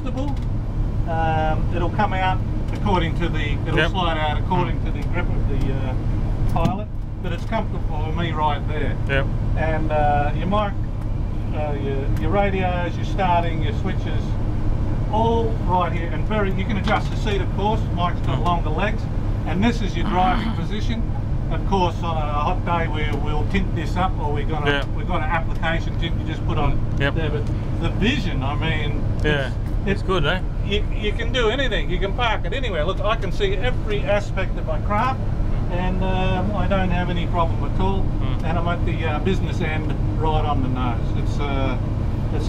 adjustable. Um, it'll come out according to the, it'll Yep. slide out according to the grip of the uh, pilot, but it's comfortable for me right there. Yep. And uh, your mic, uh, your, your radios, your starting, your switches, all right here, and very, you can adjust the seat of course, Mike's got longer legs, and this is your driving position. Of course, on a hot day we will tint this up, or we've got a, Yeah. we've got an application tint you just put on Yep. there. But the vision, I mean, Yeah. It's, good, eh? you, you can do anything. You can park it anywhere. Look, I can see every aspect of my craft, and um, I don't have any problem at all. Mm. And I'm at the uh, business end, right on the nose. It's uh, it's a